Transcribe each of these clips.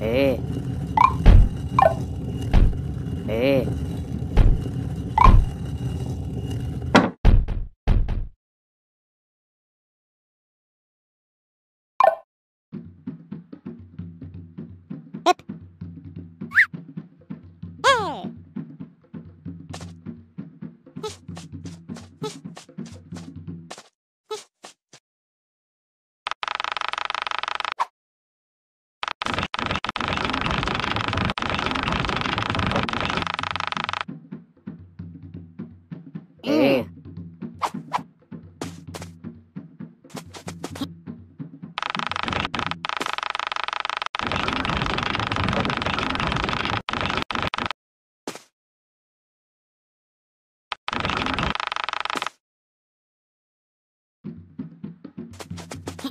哎，哎。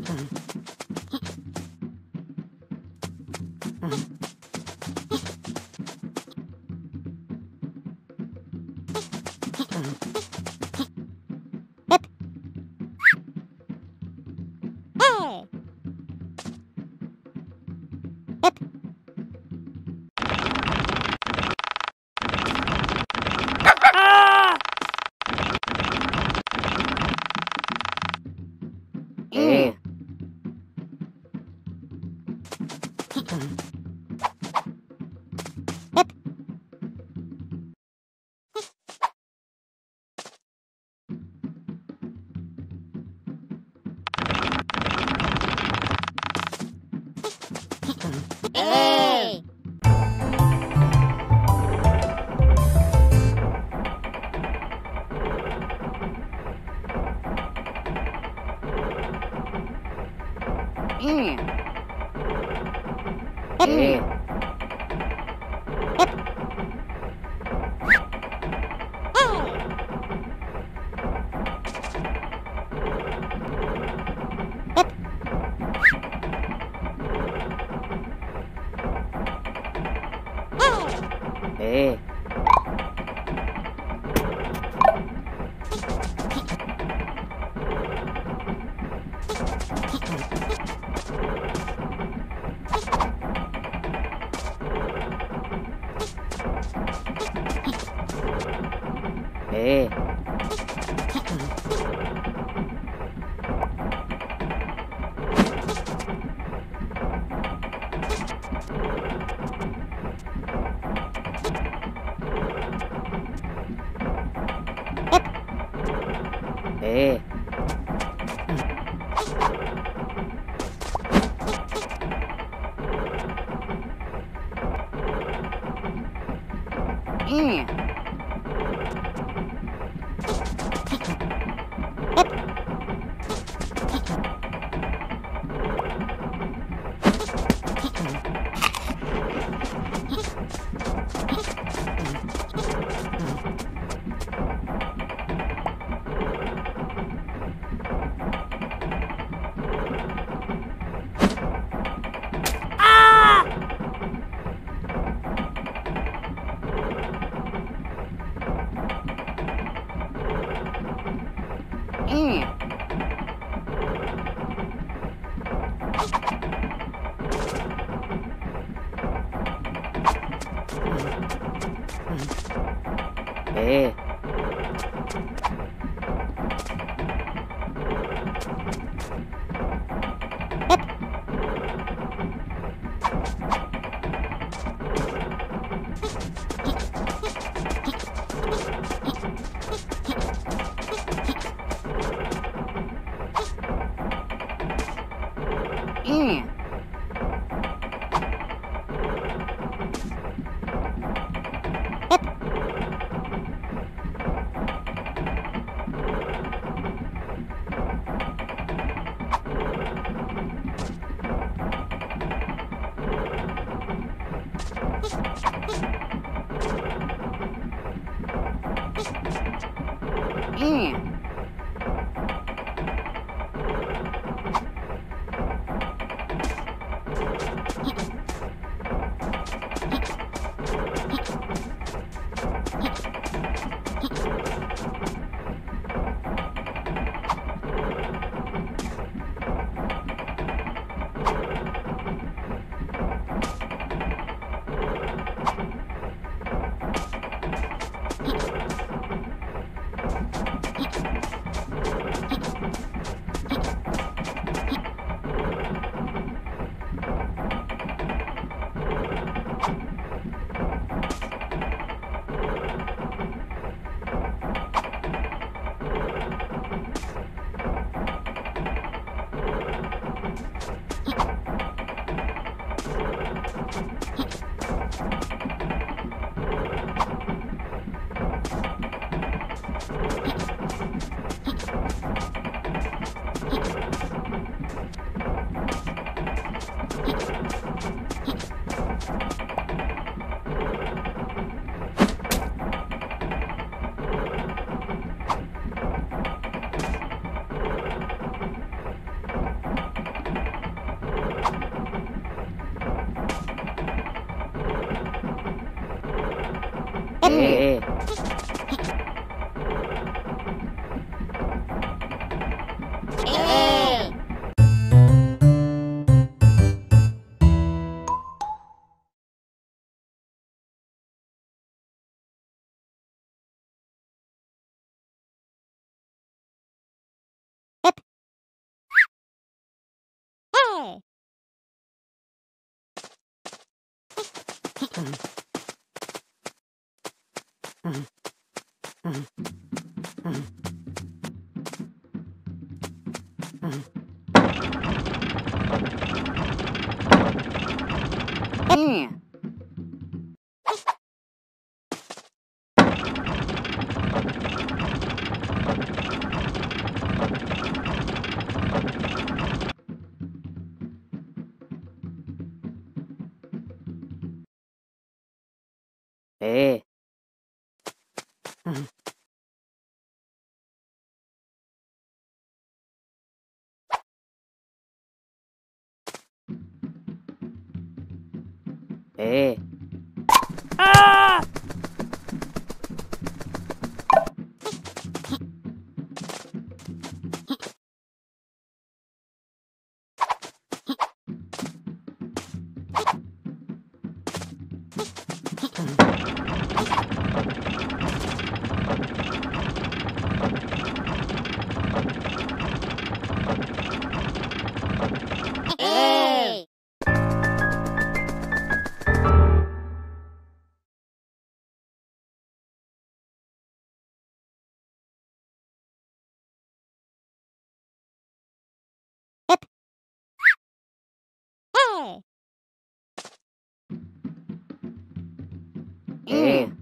Mm-hmm. ええ。Sí. qué? Mm. ええああ Mm.